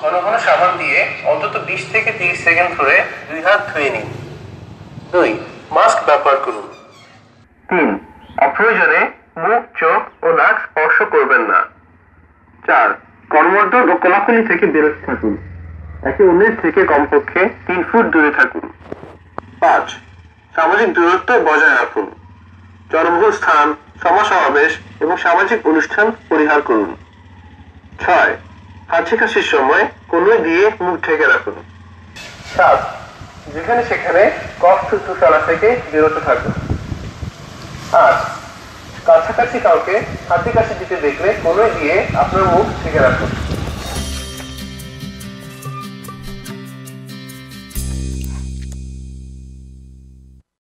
ঘন ঘন সাবান দিয়ে অন্তত বিশ থেকে তিরিশ সেকেন্ড ধরে দুই হাত ধুয়ে নিন। দুই, মাস্ক ব্যবহার করুন। তিন, অপ্রয়োজনে মুখ, চোখ ও নাক স্পর্শ করবেন না। চার কর্মর্দন ও কোলাকুলি থেকে বিরত থাকুন। একে অন্যের থেকে কমপক্ষে তিন ফুট দূরে থাকুন। পাঁচ, সামাজিক দূরত্ব বজায় রাখুন। জনবহুল স্থান সমাসমাবেশ এবং সামাজিক অনুষ্ঠান পরিহার করুন। ছয়, হাঁচি কাশির সময় কোনো দিয়ে মুখ ঢেকে রাখুন। সাত, যেখানে সেখানে কফ থুতু ফেলা থেকে বিরত থাকুন। আট, কাছাকাছি কাউকে হাঁচি কাশি দিতে দেখলে কোনো দিয়ে আপনার মুখ ঢেকে রাখুন।